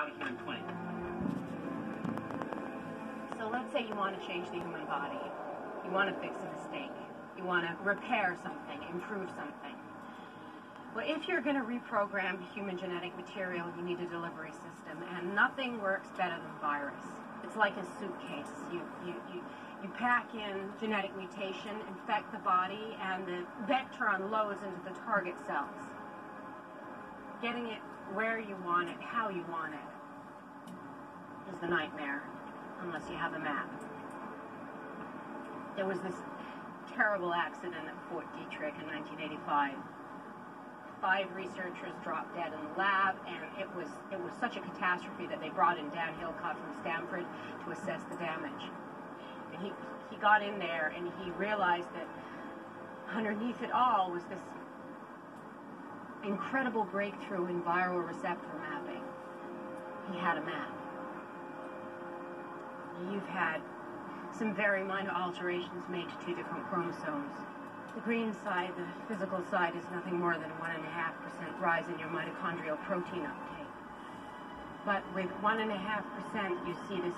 out of here in 20. So let's say you want to change the human body. You want to fix a mistake. You want to repair something, improve something. Well, if you're going to reprogram human genetic material, you need a delivery system, and nothing works better than virus. It's like a suitcase. You, you, you, you pack in genetic mutation, infect the body, and the vector unloads into the target cells. Getting it where you want it, how you want it, is the nightmare, unless you have a map. There was this terrible accident at Fort Detrick in 1985. Five researchers dropped dead in the lab, and it was it was such a catastrophe that they brought in Dan Hillcott from Stanford to assess the damage. And he he got in there and he realized that underneath it all was this incredible breakthrough in viral receptor mapping. He had a map. You've had some very minor alterations made to two different chromosomes. The green side, the physical side, is nothing more than 1.5% rise in your mitochondrial protein uptake. But with 1.5%, you see this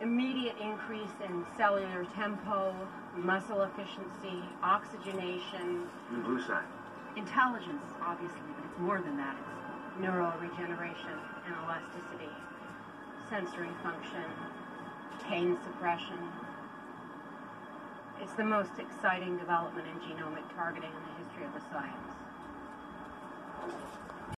immediate increase in cellular tempo, muscle efficiency, oxygenation. The blue side. Intelligence, obviously, but it's more than that. It's neural regeneration and elasticity, sensory function, pain suppression. It's the most exciting development in genomic targeting in the history of the science.